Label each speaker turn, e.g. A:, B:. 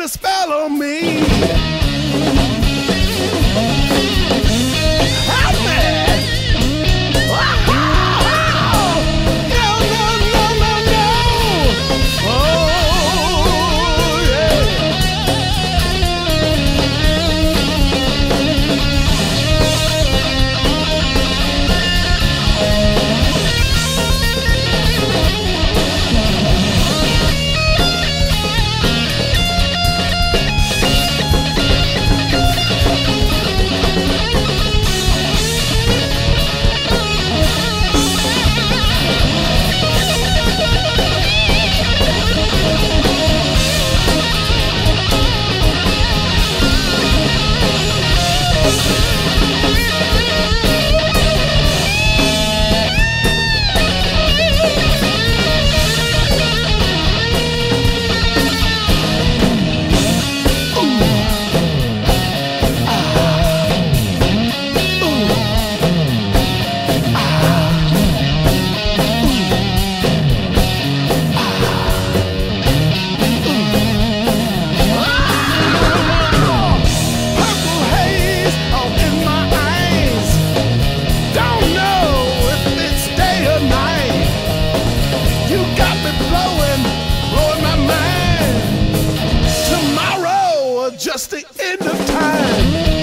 A: put a spell on me. end of time.